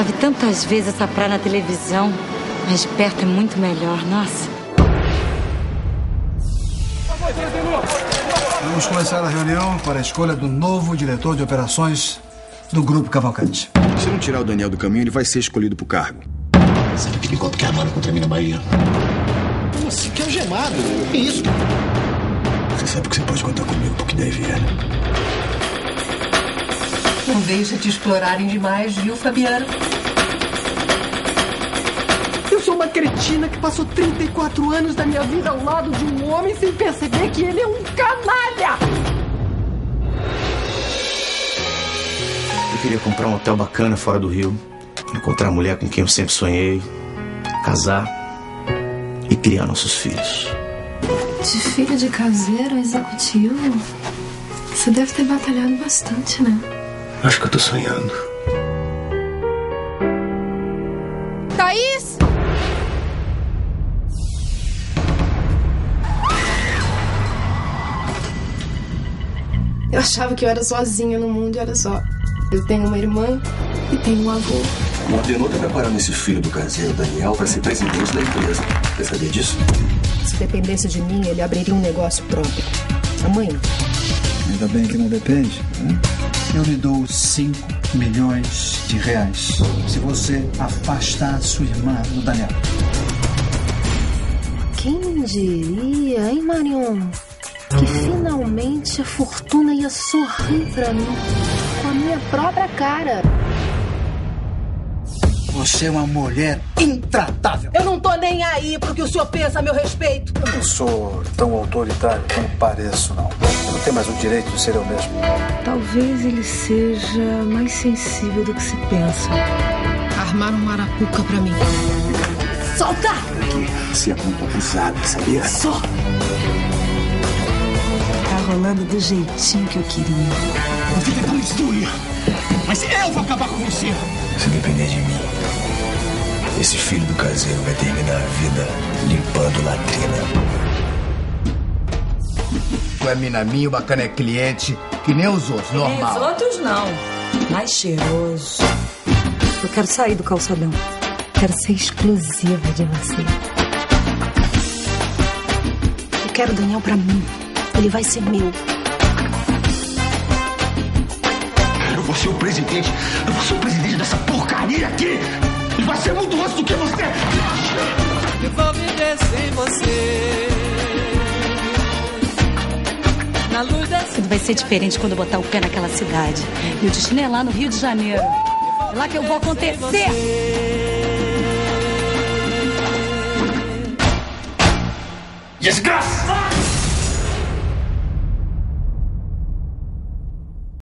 Já vi tantas vezes essa praia na televisão, mas de perto é muito melhor, nossa. Vamos começar a reunião para a escolha do novo diretor de operações do Grupo Cavalcante. Se não tirar o Daniel do caminho, ele vai ser escolhido pro cargo. Sabe aquele golpe que armaram contra mim na Bahia? Você que algemado. Que isso? Você sabe que você pode contar comigo pro que der e vier. Não deixa te explorarem demais, viu, Fabiano? Eu sou uma cretina que passou 34 anos da minha vida ao lado de um homem sem perceber que ele é um canalha! Eu queria comprar um hotel bacana fora do Rio, encontrar a mulher com quem eu sempre sonhei, casar e criar nossos filhos. De filho de caseiro a executivo, você deve ter batalhado bastante, né? Acho que eu tô sonhando. Thaís! Eu achava que eu era sozinha no mundo e olha só. Eu tenho uma irmã e tenho um avô. O Ordenou tá preparando esse filho do caseiro, Daniel, para ser presidente da empresa. Você sabia disso? Se dependesse de mim, ele abriria um negócio próprio. Amanhã. Ainda bem que não depende. Né? Eu lhe dou 5 milhões de reais se você afastar sua irmã do Daniel. Quem diria, hein, Marion? Que finalmente a fortuna ia sorrir pra mim com a minha própria cara. Você é uma mulher intratável. Eu não tô nem aí pro que o senhor pensa a meu respeito. Eu não sou tão autoritário como pareço, não. Eu não tenho mais o direito de ser eu mesmo. Talvez ele seja mais sensível do que se pensa. Armaram uma arapuca pra mim. Solta! Você é muito abusada, sabia? Só! Tá rolando do jeitinho que eu queria. Você tentando me destruir. Mas eu vou acabar com você. Se depender de mim, esse filho do caseiro vai terminar a vida limpando latrina. Tu é mina minha, o bacana é cliente, que nem os outros, normal. Os outros não. Mais cheiroso. Eu quero sair do calçadão. Quero ser exclusiva de você. Eu quero o Daniel pra mim. Ele vai ser meu. Eu vou ser o presidente. Eu vou ser o presidente dessa porcaria aqui. E vai ser muito antes do que você. Eu vou viver sem você. Na luz desse... Tudo vai ser diferente quando eu botar o pé naquela cidade. Meu destino é lá no Rio de Janeiro. É lá que eu vou acontecer. Desgraçado!